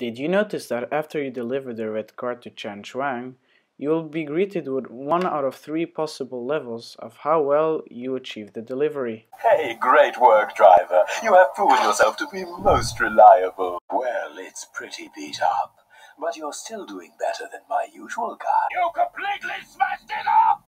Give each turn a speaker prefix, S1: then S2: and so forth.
S1: Did you notice that after you deliver the red card to Chan Chuang, you will be greeted with one out of three possible levels of how well you achieve the delivery.
S2: Hey, great work, driver. You have proven yourself to be most reliable. Well, it's pretty beat up, but you're still doing better than my usual guy.